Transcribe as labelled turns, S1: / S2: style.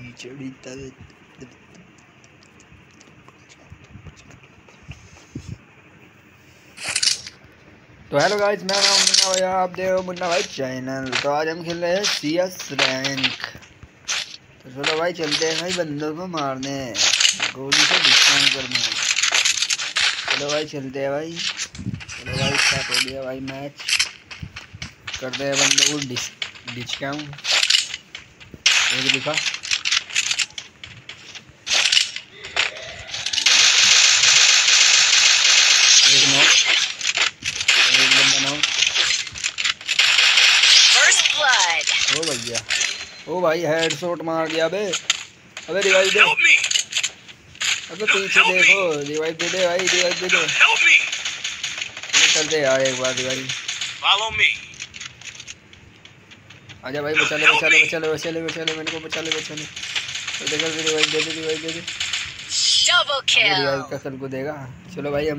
S1: तो hello guys मैं नाम मुन्ना भाई, आप देख रहे मुन्ना भाई चैनल तो आज हम खेल रहे हैं सी एस रैंक तो चलो भाई चलते हैं भाई बंदों को मारने। गोली से डिस्काउंट करने। चलो भाई चलते हैं भाई। चलो भाई स्टार्ट हो गया भाई मैच करते हैं बंदों को डिस्काउंट एक दिखा। ओ भैया। ओ भाई हेड शॉट मार दिया बे। अबे रिवाइव दे। अबे पीछे देखो रिवाइव दे दे भाई रिवाइव दे दे। कर दे यार एक बार रिवाइव फॉलो मी आजा भाई बचा ले बचा ले बचा ले बचा ले बचा ले मैंने को बचा ले बचा ले। तो देखो रिवाइव दे दे रिवाइव दे दे। डबल किल रिवाइव का सर को देगा चलो भाई हम